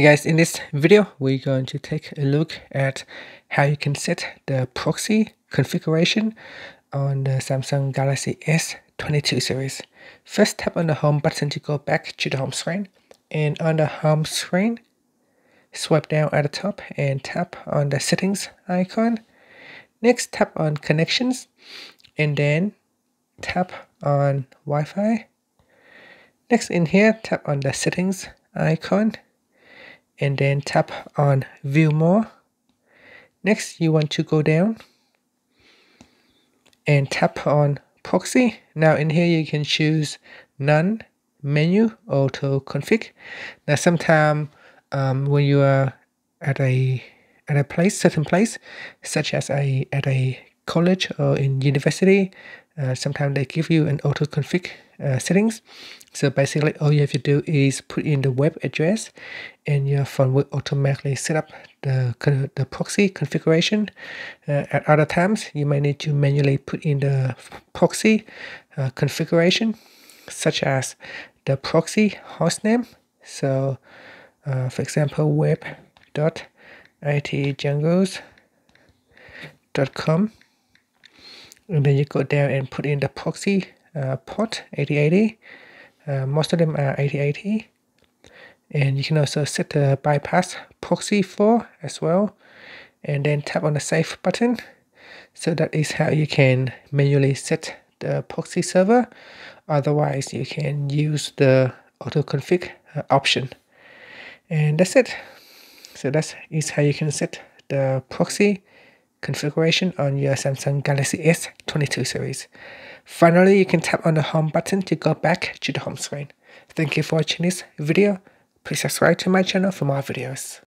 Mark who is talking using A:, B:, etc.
A: Hey guys, in this video, we're going to take a look at how you can set the proxy configuration on the Samsung Galaxy S22 series. First, tap on the home button to go back to the home screen. And on the home screen, swipe down at the top and tap on the settings icon. Next, tap on connections and then tap on Wi-Fi. Next in here, tap on the settings icon and then tap on view more. Next you want to go down and tap on proxy. Now in here you can choose none menu auto config. Now sometime um, when you are at a at a place certain place such as a at a college or in university uh, sometimes they give you an auto config uh, settings so basically all you have to do is put in the web address and your phone will automatically set up the, the proxy configuration. Uh, at other times, you might need to manually put in the proxy uh, configuration, such as the proxy hostname. So, uh, for example, web.itjungles.com. And then you go down and put in the proxy uh, port 8080. Uh, most of them are 8080 and you can also set the bypass proxy for as well and then tap on the save button. So that is how you can manually set the proxy server. Otherwise you can use the auto config uh, option. And that's it. So that is how you can set the proxy configuration on your Samsung Galaxy S22 series. Finally, you can tap on the home button to go back to the home screen. Thank you for watching this video. Please subscribe to my channel for more videos.